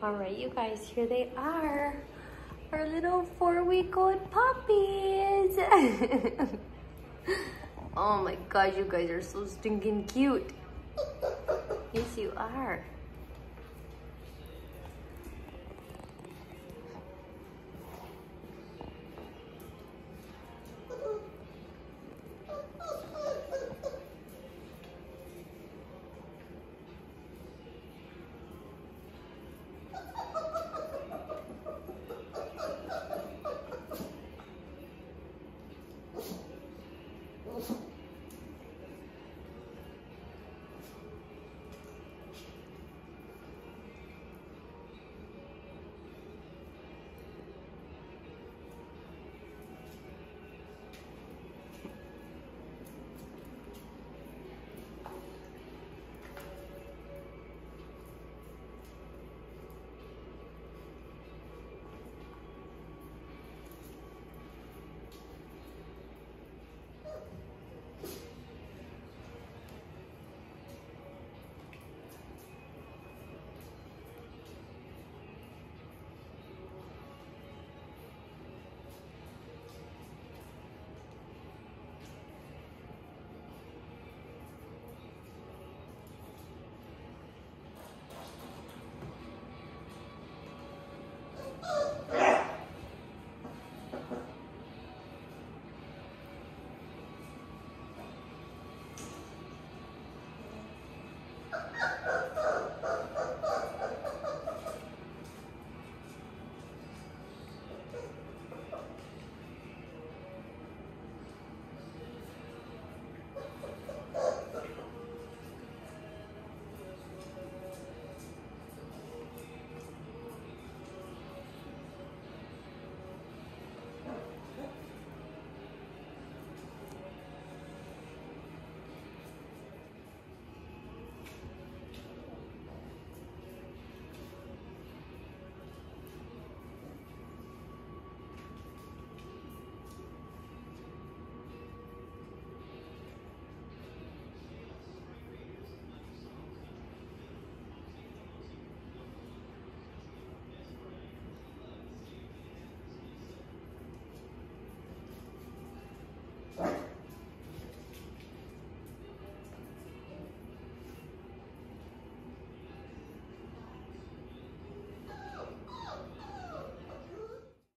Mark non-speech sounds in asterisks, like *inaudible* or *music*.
All right, you guys, here they are. Our little four-week-old puppies. *laughs* oh my god, you guys are so stinking cute. Yes, you are.